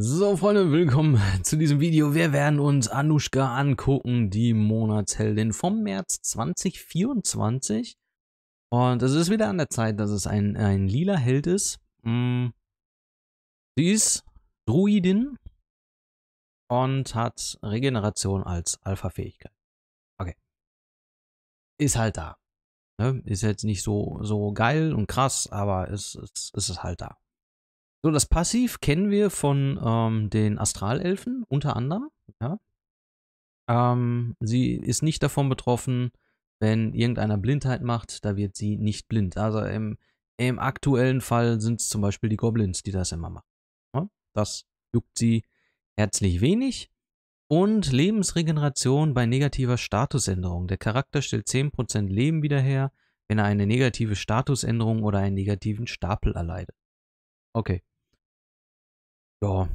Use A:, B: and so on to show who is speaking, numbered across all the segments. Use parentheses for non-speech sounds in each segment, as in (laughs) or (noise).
A: So, Freunde, willkommen (laughs) zu diesem Video. Wir werden uns Anushka angucken, die Monatsheldin vom März 2024. Und es ist wieder an der Zeit, dass es ein, ein lila Held ist. Mm. Sie ist Druidin und hat Regeneration als Alpha-Fähigkeit. Okay. Ist halt da. Ne? Ist jetzt nicht so, so geil und krass, aber es, es, es ist halt da. So, das Passiv kennen wir von ähm, den Astralelfen unter anderem. Ja. Ähm, sie ist nicht davon betroffen, wenn irgendeiner Blindheit macht, da wird sie nicht blind. Also im, im aktuellen Fall sind es zum Beispiel die Goblins, die das immer machen. Ja. Das juckt sie herzlich wenig. Und Lebensregeneration bei negativer Statusänderung. Der Charakter stellt 10% Leben wieder her, wenn er eine negative Statusänderung oder einen negativen Stapel erleidet. Okay. Ja.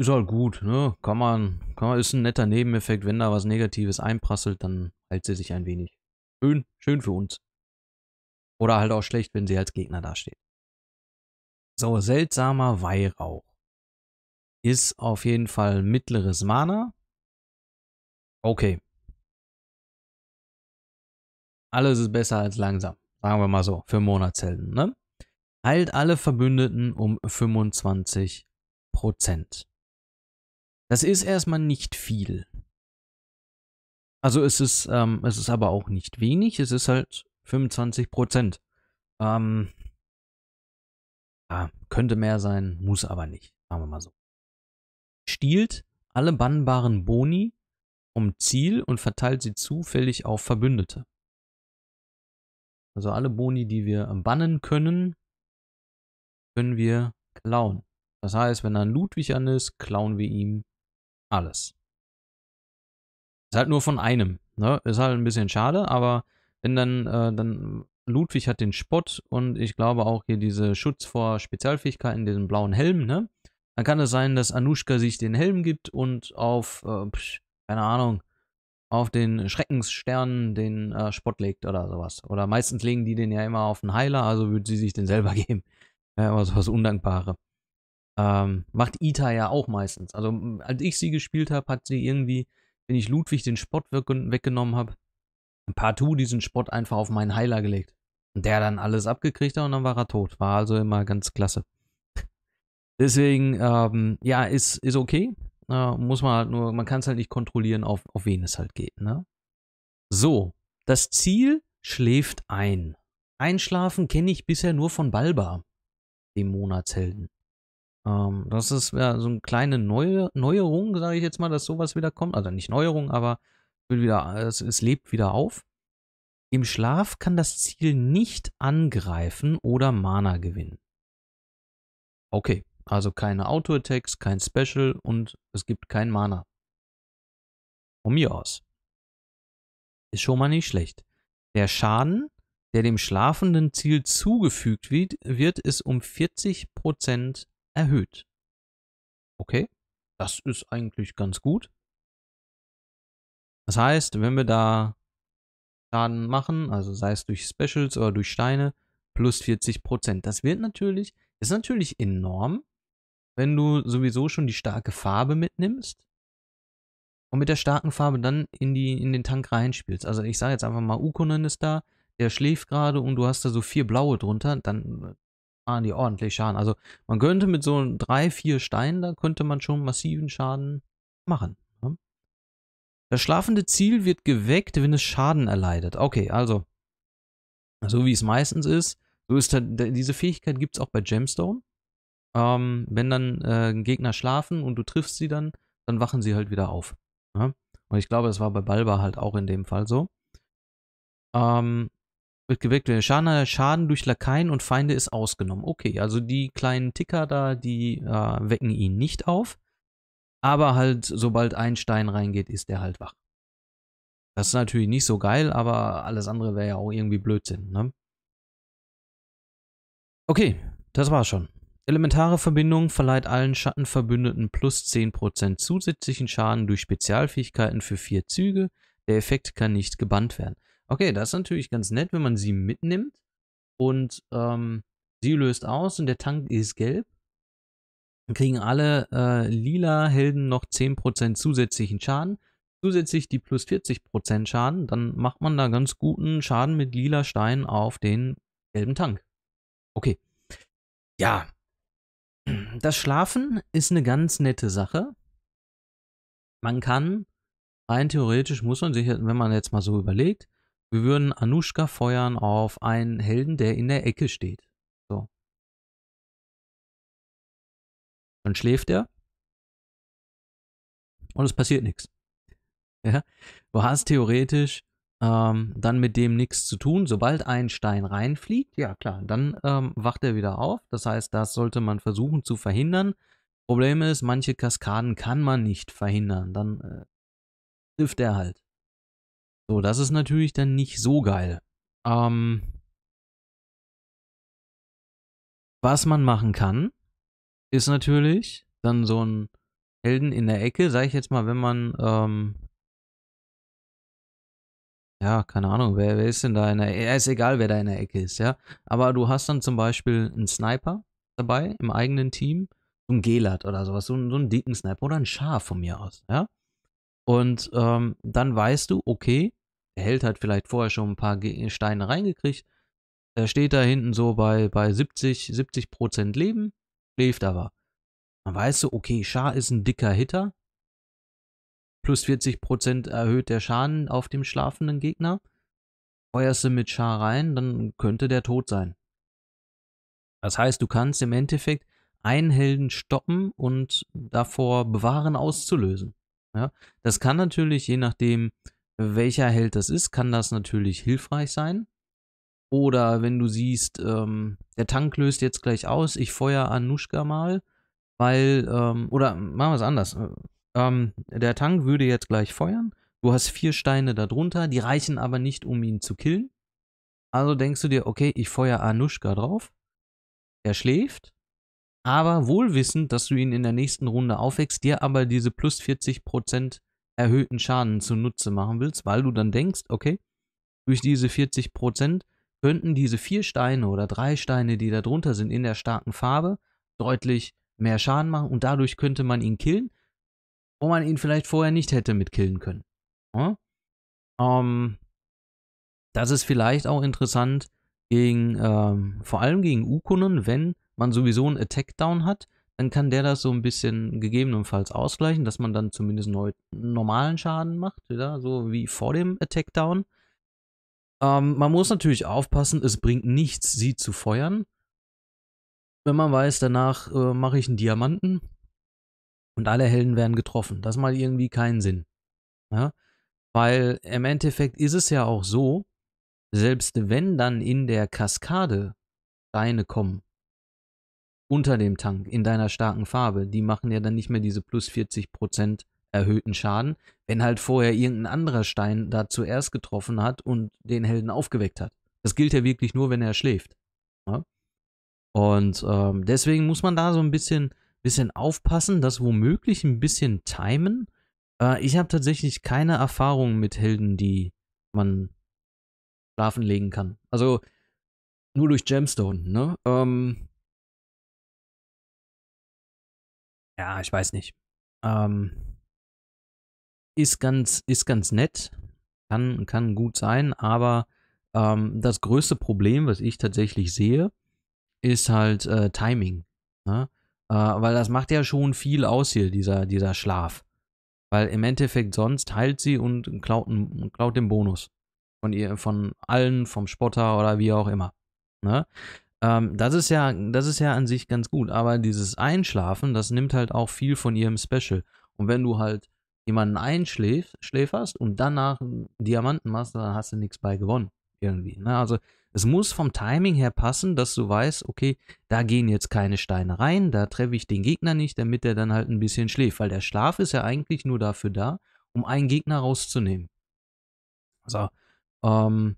A: Ist halt gut, ne? Kann man, kann man, ist ein netter Nebeneffekt. Wenn da was Negatives einprasselt, dann hält sie sich ein wenig. Schön, schön für uns. Oder halt auch schlecht, wenn sie als Gegner dasteht. So, seltsamer Weihrauch. Ist auf jeden Fall mittleres Mana. Okay. Alles ist besser als langsam. Sagen wir mal so, für Monatshelden, ne? Heilt alle Verbündeten um 25 Prozent. Das ist erstmal nicht viel. Also es ist, ähm, es ist aber auch nicht wenig, es ist halt 25 Prozent. Ähm, ja, könnte mehr sein, muss aber nicht. Sagen wir mal so. Stiehlt alle bannbaren Boni um Ziel und verteilt sie zufällig auf Verbündete. Also alle Boni, die wir bannen können, können wir klauen. Das heißt, wenn da ein Ludwig an ist, klauen wir ihm alles. Ist halt nur von einem. Ne? Ist halt ein bisschen schade, aber wenn dann, äh, dann Ludwig hat den Spott und ich glaube auch hier diese Schutz vor Spezialfähigkeiten, diesen blauen Helm, ne? Dann kann es sein, dass Anushka sich den Helm gibt und auf, äh, psch, keine Ahnung, auf den Schreckensstern den äh, Spott legt oder sowas. Oder meistens legen die den ja immer auf den Heiler, also würde sie sich den selber (laughs) geben. Ja, immer so was Undankbare. Ähm, macht Ita ja auch meistens. Also als ich sie gespielt habe, hat sie irgendwie, wenn ich Ludwig den Spott weggenommen habe, partout diesen Spott einfach auf meinen Heiler gelegt. Und der dann alles abgekriegt hat und dann war er tot. War also immer ganz klasse. (laughs) Deswegen, ähm, ja, ist, ist okay. Äh, muss man halt nur, man kann es halt nicht kontrollieren, auf, auf wen es halt geht. Ne? So, das Ziel schläft ein. Einschlafen kenne ich bisher nur von Balba, dem Monatshelden. Ähm, das ist ja so eine kleine Neu Neuerung, sage ich jetzt mal, dass sowas wieder kommt. Also nicht Neuerung, aber wieder, es, es lebt wieder auf. Im Schlaf kann das Ziel nicht angreifen oder Mana gewinnen. Okay, also keine Auto-Attacks, kein Special und es gibt kein Mana. Von mir aus. Ist schon mal nicht schlecht. Der Schaden, der dem schlafenden Ziel zugefügt wird, wird ist um 40% erhöht. Okay, das ist eigentlich ganz gut. Das heißt, wenn wir da Schaden machen, also sei es durch Specials oder durch Steine, plus 40%. Das wird natürlich, ist natürlich enorm, wenn du sowieso schon die starke Farbe mitnimmst und mit der starken Farbe dann in, die, in den Tank reinspielst. Also ich sage jetzt einfach mal, Ukonen ist da, der schläft gerade und du hast da so vier blaue drunter, dann machen die ordentlich Schaden. Also man könnte mit so drei, vier Steinen, da könnte man schon massiven Schaden machen. Ne? Das schlafende Ziel wird geweckt, wenn es Schaden erleidet. Okay, also so wie es meistens ist, so ist diese Fähigkeit gibt es auch bei Gemstone. Ähm, wenn dann äh, Gegner schlafen und du triffst sie dann, dann wachen sie halt wieder auf. Ne? Und ich glaube, das war bei Balba halt auch in dem Fall so. Ähm, wird geweckt werden. Schaden, Schaden durch Lakaien und Feinde ist ausgenommen. Okay, also die kleinen Ticker da, die äh, wecken ihn nicht auf. Aber halt, sobald ein Stein reingeht, ist er halt wach. Das ist natürlich nicht so geil, aber alles andere wäre ja auch irgendwie Blödsinn, ne? Okay, das war's schon. Elementare Verbindung verleiht allen Schattenverbündeten plus 10% zusätzlichen Schaden durch Spezialfähigkeiten für vier Züge. Der Effekt kann nicht gebannt werden. Okay, das ist natürlich ganz nett, wenn man sie mitnimmt und ähm, sie löst aus und der Tank ist gelb. kriegen alle äh, lila Helden noch 10% zusätzlichen Schaden. Zusätzlich die plus 40% Schaden, dann macht man da ganz guten Schaden mit lila Stein auf den gelben Tank. Okay. Ja. Das Schlafen ist eine ganz nette Sache. Man kann, rein theoretisch muss man sich, wenn man jetzt mal so überlegt, wir würden Anushka feuern auf einen Helden, der in der Ecke steht. So. Dann schläft er. Und es passiert nichts. (laughs) Ja? Du hast theoretisch ähm, dann mit dem nichts zu tun. Sobald ein Stein reinfliegt, ja klar, dann ähm, wacht er wieder auf. Das heißt, das sollte man versuchen zu verhindern. Problem ist, manche Kaskaden kann man nicht verhindern. Dann äh, trifft er halt. So, das ist natürlich dann nicht so geil. Ähm, was man machen kann, ist natürlich dann so ein Helden in der Ecke, sag ich jetzt mal, wenn man ähm, ja, keine Ahnung, wer, wer ist denn da in der Ecke? Ist egal, wer da in der Ecke ist, ja. Aber du hast dann zum Beispiel einen Sniper dabei im eigenen Team, so ein Gelat oder sowas, so, so einen dicken Sniper oder ein Schaf von mir aus, ja. Und ähm, dann weißt du, okay, der Held hat vielleicht vorher schon ein paar Steine reingekriegt. Er steht da hinten so bei, bei 70, 70 Prozent Leben, schläft aber. Dann weißt du, okay, Schar ist ein dicker Hitter, plus 40% erhöht der Schaden auf dem schlafenden Gegner. Feuerst du mit Char rein, dann könnte der tot sein. Das heißt, du kannst im Endeffekt einen Helden stoppen und davor bewahren, auszulösen. Ja, das kann natürlich, je nachdem, welcher Held das ist, kann das natürlich hilfreich sein. Oder wenn du siehst, ähm, der Tank löst jetzt gleich aus, ich feuer Anushka mal, weil, ähm, oder machen wir es anders. Ähm, der Tank würde jetzt gleich feuern. Du hast vier Steine darunter, die reichen aber nicht, um ihn zu killen. Also denkst du dir, okay, ich feuer Anushka drauf. Er schläft, aber wohlwissend, dass du ihn in der nächsten Runde aufwächst, dir aber diese plus 40% erhöhten Schaden zunutze machen willst, weil du dann denkst, okay, durch diese 40% könnten diese vier Steine oder drei Steine, die da drunter sind in der starken Farbe, deutlich mehr Schaden machen und dadurch könnte man ihn killen wo man ihn vielleicht vorher nicht hätte mitkillen können. Ja? Ähm, das ist vielleicht auch interessant gegen, ähm, vor allem gegen Ukunen, wenn man sowieso einen Attack-Down hat, dann kann der das so ein bisschen gegebenenfalls ausgleichen, dass man dann zumindest neu, normalen Schaden macht, ja, so wie vor dem Attack-Down. Ähm, man muss natürlich aufpassen, es bringt nichts, sie zu feuern. Wenn man weiß, danach äh, mache ich einen Diamanten, und alle Helden werden getroffen. Das macht irgendwie keinen Sinn. Ja? Weil im Endeffekt ist es ja auch so, selbst wenn dann in der Kaskade Steine kommen, unter dem Tank, in deiner starken Farbe, die machen ja dann nicht mehr diese plus 40% erhöhten Schaden, wenn halt vorher irgendein anderer Stein da zuerst getroffen hat und den Helden aufgeweckt hat. Das gilt ja wirklich nur, wenn er schläft. Ja? Und ähm, deswegen muss man da so ein bisschen bisschen aufpassen, das womöglich ein bisschen timen. Äh, ich habe tatsächlich keine Erfahrung mit Helden, die man schlafen legen kann. Also nur durch Gemstone, ne? Ähm, ja, ich weiß nicht. Ähm, ist ganz, ist ganz nett, kann, kann gut sein, aber ähm, das größte Problem, was ich tatsächlich sehe, ist halt äh, Timing. Ne? Äh, weil das macht ja schon viel aus hier, dieser, dieser Schlaf. Weil im Endeffekt sonst heilt sie und klaut, klaut den Bonus. Von ihr, von allen, vom Spotter oder wie auch immer. Ne? Ähm, das ist ja, das ist ja an sich ganz gut. Aber dieses Einschlafen, das nimmt halt auch viel von ihrem Special. Und wenn du halt jemanden einschläferst und danach Diamanten machst, dann hast du nichts bei gewonnen. Irgendwie. Ne? Also es muss vom Timing her passen, dass du weißt, okay, da gehen jetzt keine Steine rein, da treffe ich den Gegner nicht, damit er dann halt ein bisschen schläft. Weil der Schlaf ist ja eigentlich nur dafür da, um einen Gegner rauszunehmen. So. Ähm,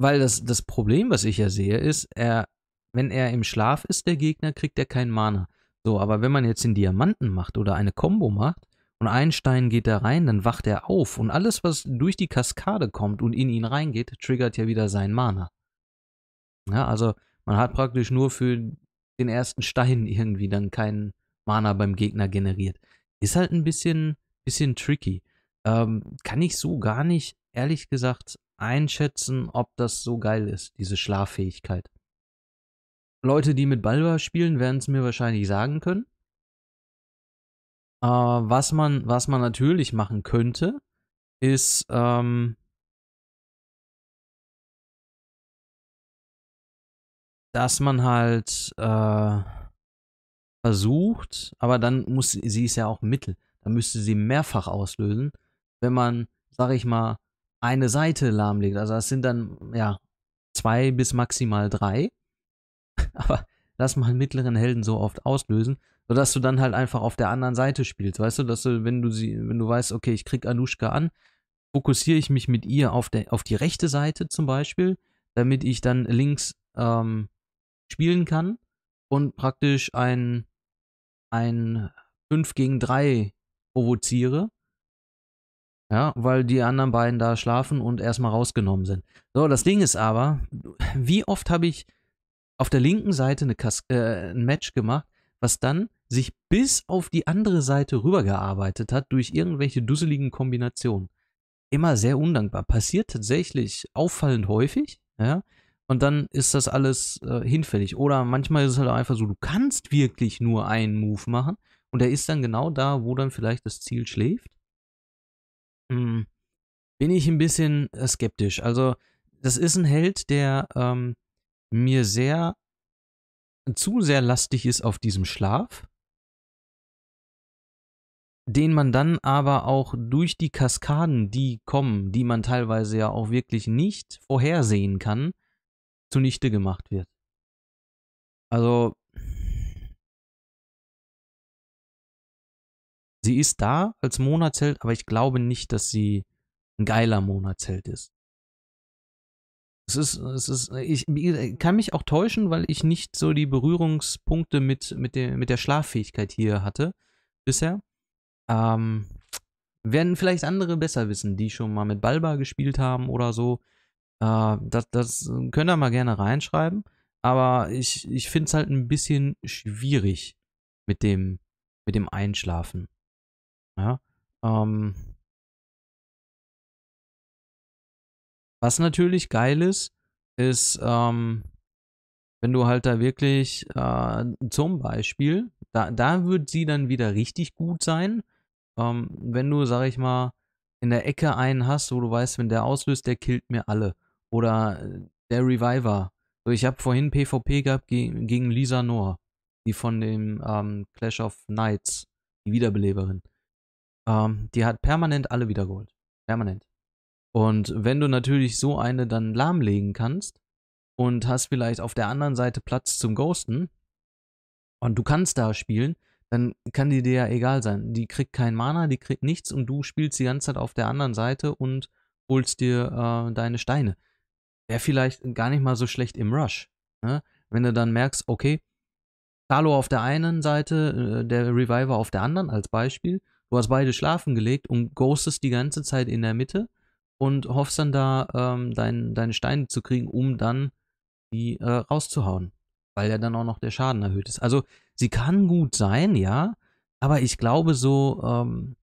A: weil das, das Problem, was ich ja sehe, ist, er, wenn er im Schlaf ist, der Gegner, kriegt er keinen Mana. So, aber wenn man jetzt den Diamanten macht oder eine Combo macht, und ein Stein geht da rein, dann wacht er auf und alles, was durch die Kaskade kommt und in ihn reingeht, triggert ja wieder sein Mana. Ja, also man hat praktisch nur für den ersten Stein (laughs) irgendwie dann keinen Mana beim Gegner generiert. Ist halt ein bisschen, bisschen tricky. Ähm, kann ich so gar nicht, ehrlich gesagt, einschätzen, ob das so geil ist, diese Schlaffähigkeit. Leute, die mit Balba spielen, werden es mir wahrscheinlich sagen können. Äh, was, man, was man natürlich machen könnte, ist, ähm, dass man halt äh, versucht, aber dann muss sie ist ja auch Mittel. Dann müsste sie mehrfach auslösen, wenn man, sag ich mal, eine Seite lahmlegt. Also das sind dann ja zwei bis maximal drei. (laughs) aber lass mal mittleren Helden so oft auslösen, sodass du dann halt einfach auf der anderen Seite spielst. Weißt du, dass du, wenn du sie, wenn du weißt, okay, ich krieg Anushka an, fokussiere ich mich mit ihr auf, der, auf die rechte Seite zum Beispiel, damit ich dann links ähm, spielen kann und praktisch ein, ein 5 gegen 3 provoziere. Ja, weil die anderen beiden da schlafen und erstmal rausgenommen sind. So, das Ding ist aber, wie oft habe ich auf der linken Seite eine Kas äh, ein Match gemacht, was dann sich bis auf die andere Seite rübergearbeitet hat durch irgendwelche dusseligen Kombinationen. Immer sehr undankbar. Passiert tatsächlich auffallend häufig, ja. Und dann ist das alles äh, hinfällig. Oder manchmal ist es halt einfach so, du kannst wirklich nur einen Move machen und der ist dann genau da, wo dann vielleicht das Ziel schläft. Hm. Bin ich ein bisschen äh, skeptisch. Also, das ist ein Held, der ähm, mir sehr zu sehr lastig ist auf diesem Schlaf, den man dann aber auch durch die Kaskaden, die kommen, die man teilweise ja auch wirklich nicht vorhersehen kann, zunichte gemacht wird. Also, sie ist da als Monatsheld, aber ich glaube nicht, dass sie ein geiler Monatsheld ist. Es ist, es ist, ich kann mich auch täuschen, weil ich nicht so die Berührungspunkte mit, mit, der, mit der Schlaffähigkeit hier hatte bisher. Ähm, werden vielleicht andere besser wissen, die schon mal mit Balba gespielt haben oder so. Äh, das, das könnt ihr mal gerne reinschreiben. Aber ich, ich finde es halt ein bisschen schwierig mit dem, mit dem Einschlafen. Ja. Ähm, was natürlich geil ist, ist, ähm, wenn du halt da wirklich äh, zum Beispiel, da, da wird sie dann wieder richtig gut sein. Ähm, wenn du, sag ich mal, in der Ecke einen hast, wo du weißt, wenn der auslöst, der killt mir alle. Oder äh, der Reviver. So, ich habe vorhin PvP gehabt gegen, gegen Lisa Noor, die von dem ähm, Clash of Knights, die Wiederbeleberin. Ähm, die hat permanent alle wiedergeholt. Permanent. Und wenn du natürlich so eine dann lahmlegen kannst und hast vielleicht auf der anderen Seite Platz zum Ghosten und du kannst da spielen, dann kann die dir ja egal sein. Die kriegt kein Mana, die kriegt nichts und du spielst die ganze Zeit auf der anderen Seite und holst dir äh, deine Steine wäre vielleicht gar nicht mal so schlecht im Rush. Ne? Wenn du dann merkst, okay, Carlo auf der einen Seite, äh, der Reviver auf der anderen als Beispiel. Du hast beide schlafen gelegt und ghostest die ganze Zeit in der Mitte und hoffst dann da ähm, dein, deine Steine zu kriegen, um dann die äh, rauszuhauen. Weil ja dann auch noch der Schaden erhöht ist. Also sie kann gut sein, ja, aber ich glaube so, ähm,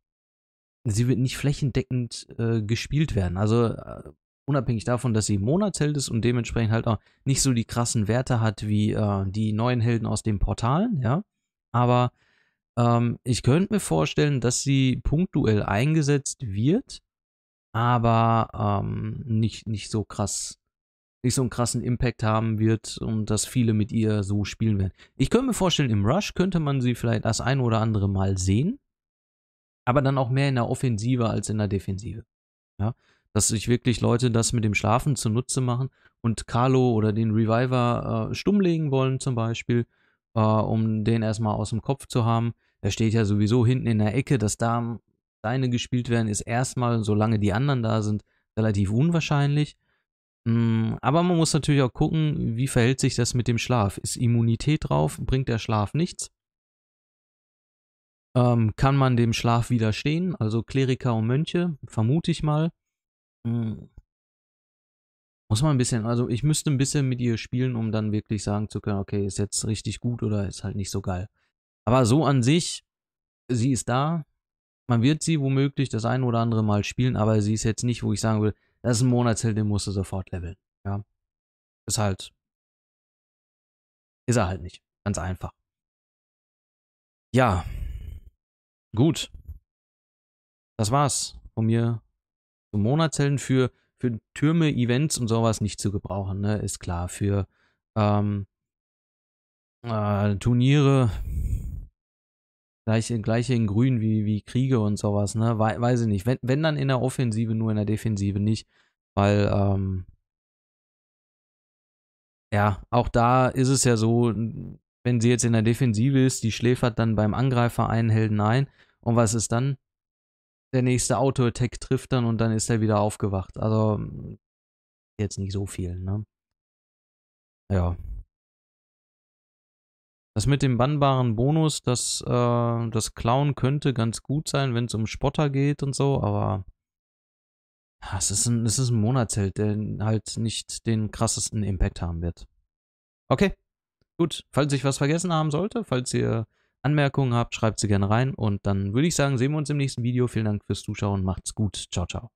A: sie wird nicht flächendeckend äh, gespielt werden. Also äh, unabhängig davon, dass sie Monatsheld ist und dementsprechend halt auch nicht so die krassen Werte hat wie äh, die neuen Helden aus den Portalen, ja. Aber ähm, ich könnte mir vorstellen, dass sie punktuell eingesetzt wird, aber ähm, nicht, nicht so krass, nicht so einen krassen Impact haben wird und dass viele mit ihr so spielen werden. Ich könnte mir vorstellen, im Rush könnte man sie vielleicht das ein oder andere Mal sehen, aber dann auch mehr in der Offensive als in der Defensive. Ja, dass sich wirklich Leute das mit dem Schlafen zunutze machen und Carlo oder den Reviver äh, stummlegen wollen zum Beispiel, äh, um den erstmal aus dem Kopf zu haben. Er steht ja sowieso hinten in der Ecke, dass da seine gespielt werden, ist erstmal, solange die anderen da sind, relativ unwahrscheinlich. Mm, aber man muss natürlich auch gucken, wie verhält sich das mit dem Schlaf. Ist Immunität drauf? Bringt der Schlaf nichts? Ähm, kann man dem Schlaf widerstehen? Also Kleriker und Mönche, vermute ich mal. Hm. Muss man ein bisschen, also ich müsste ein bisschen mit ihr spielen, um dann wirklich sagen zu können, okay, ist jetzt richtig gut oder ist halt nicht so geil. Aber so an sich, sie ist da. Man wird sie womöglich das ein oder andere Mal spielen, aber sie ist jetzt nicht, wo ich sagen will, das ist ein Monatsheld, den musst du sofort leveln. Ja. Ist halt. Ist er halt nicht. Ganz einfach. Ja. Gut. Das war's von mir zum Monatshelden für, für Türme, Events und sowas nicht zu gebrauchen, ne? Ist klar. Für ähm, äh, Turniere, gleiche, gleiche in Grün wie, wie Kriege und sowas, ne? We weiß ich nicht. Wenn, wenn dann in der Offensive, nur in der Defensive nicht. Weil, ähm, ja, auch da ist es ja so, wenn sie jetzt in der Defensive ist, die schläfert dann beim Angreifer einen Helden ein. Und was ist dann? Der nächste Auto-Attack trifft dann und dann ist er wieder aufgewacht. Also, jetzt nicht so viel, ne? Ja. Das mit dem bannbaren Bonus, das, äh, das Klauen könnte ganz gut sein, wenn es um Spotter geht und so, aber ja, es, ist ein, es ist ein Monatsheld, der halt nicht den krassesten Impact haben wird. Okay, gut. Falls ich was vergessen haben sollte, falls ihr Anmerkungen habt, schreibt sie gerne rein und dann würde ich sagen, sehen wir uns im nächsten Video. Vielen Dank fürs Zuschauen, macht's gut. Ciao, ciao.